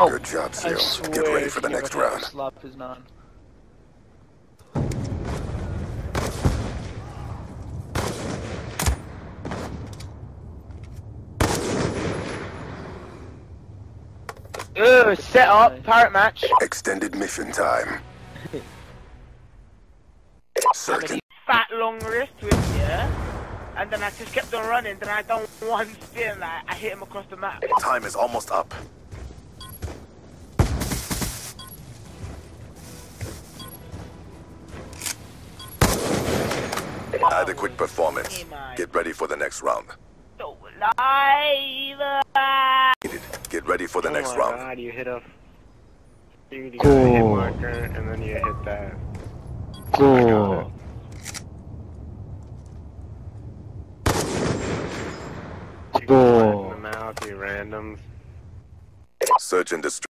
Oh, Good job, I Seal. Get ready for the next round. Slap his nan. Ooh, set up, parrot match. Extended mission time. Searching. Fat long wrist with yeah. And then I just kept on running, then I done one spin, like I hit him across the map. Time is almost up. Adequate performance. Get ready for the next round. So live. Get ready for the oh next my round. God, you hit a dude, you got hit marker, and then you hit that. Cool. You Cool. You randoms. Search and destroy.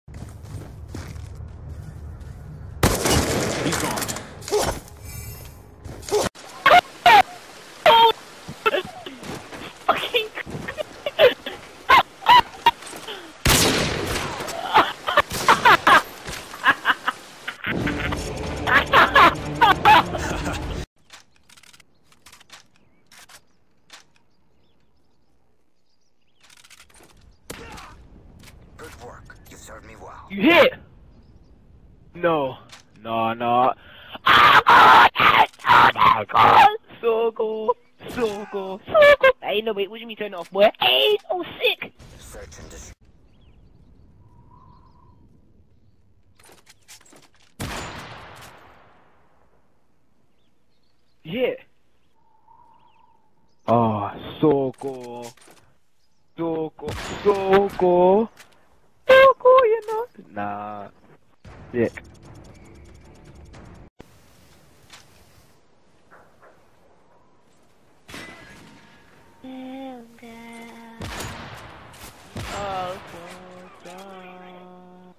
You hit. No. No, no. Oh god! Oh god! So go. So go. So go. Hey, no, wait, what do you mean turn it off, boy? Hey, oh sick! Search and destroy. Yeah. Oh, so cool. So cool. So cool. So cool, you know? Nah. Sick. Oh, so down.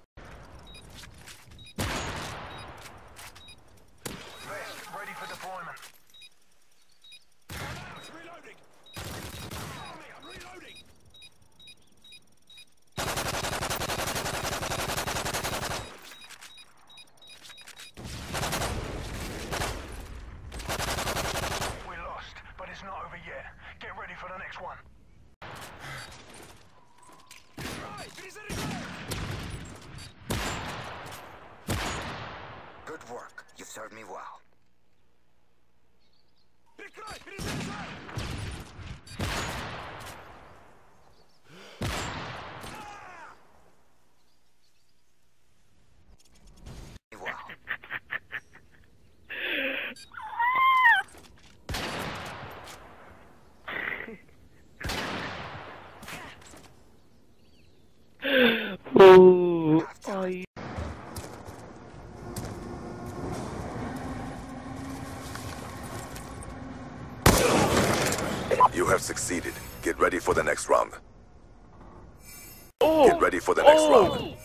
Ready for deployment. Reloading. I'm reloading. We lost, but it's not over yet. Get ready for the next one. Good work. You've served me well. Oh, you- You have succeeded. Get ready for the next round. Oh. Get ready for the next round. Oh,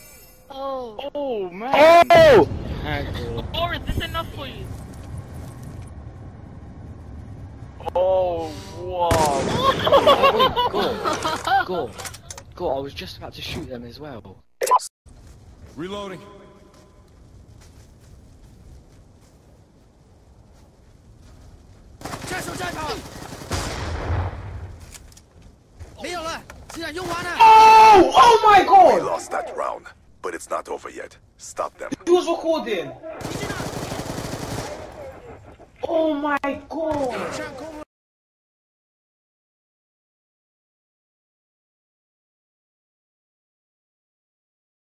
Oh, oh, oh man. Oh! Boris, this enough for you. Oh, wow. Oh, wait, go. Go. Go, I was just about to shoot them as well. Reloading. Oh! Oh my god! We lost that round, but it's not over yet. Stop them. He was recording. Oh my god!